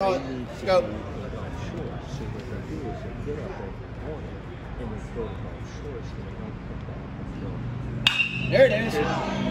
Go. There it is.